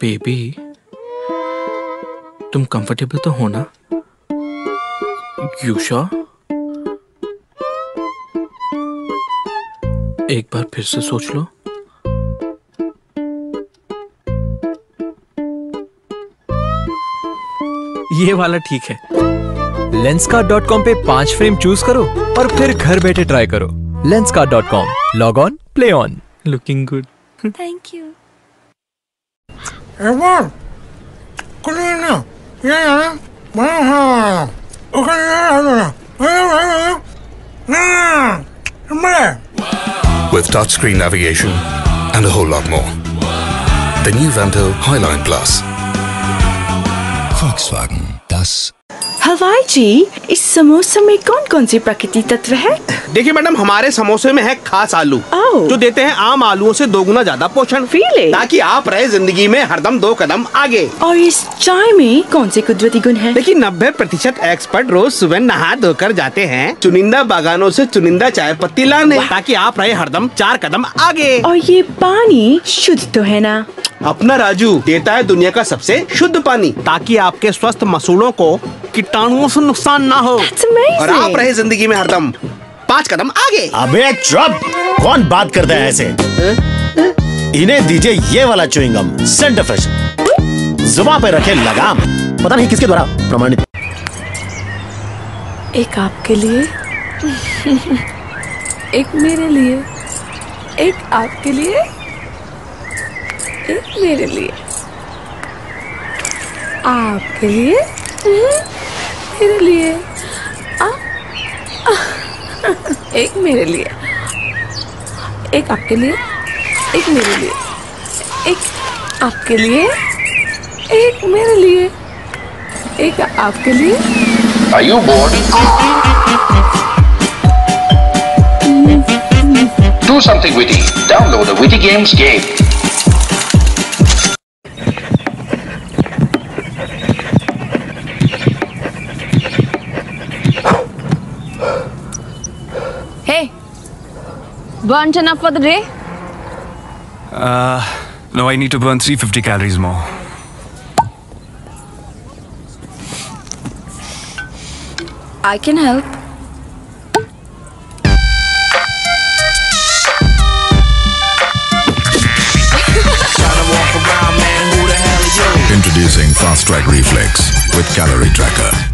Baby तुम comfortable तो हो ना? यूशा एक बार फिर से सोच लो। ये वाला ठीक है। लेंसकार्ट.com पे पाँच फ्रेम चूज़ करो और फिर घर बैठे ट्राई करो। लेंसकार्ट.com log on play on looking good thank you এরপর কোনো না ইয়ে জানা With touchscreen navigation and a whole lot more. The new Vanto Highline Plus. Volkswagen, das Hawaii G is समोसे में कौन कौन सी प्रकृति तत्व है? देखिए मैडम हमारे समोसे में है खास आलू। जो देते हैं आम आलूओं से दोगुना ज़्यादा पोषण Really? ताकि आप रहे ज़िंदगी में हरदम दो कदम आगे। और इस चाय में कौन से कुदरती गुण है? देखिए नब्बे प्रतिशत एक्सपर्ट रोज सुबह नहा धोकर जाते हैं चुनिंदा बागानों से चुनिंदा चाय पत्ती लाने ताकि आप रहे हरदम चार कदम आगे। और ये पानी शुद्ध तो है ना? अपना राजू देता है दुनिया का सबसे शुद्ध पानी। ताकि आपके स्वस्थ मसूड़ों को कीटाणुओं से नुकसान ना हो। और आप रहे ज़िंदगी में हरदम पाँच कदम आगे। अबे चुप! कौन बात करता है ऐसे? इन्हें दीजिए ये वाला च्युइंगम सेंटर फ्रेश जुबा पे रखे लगाम। पता नहीं किसके द्वारा प्रमाणित। एक आपके लिए एक मेरे लिए एक आपके लिए। मेरे लिए। आपके लिए? मेरे लिए। आ, आ, एक मेरे लिए। एक आपके लिए एक मेरे लिए। एक आपके लिए एक मेरे लिए। एक आपके लिए। Are you bored? Do something witty. Download the Witty Games game. Burnt enough for the day? Uh, no, I need to burn 350 calories more. I can help. Introducing Fast Track Reflex with Calorie Tracker.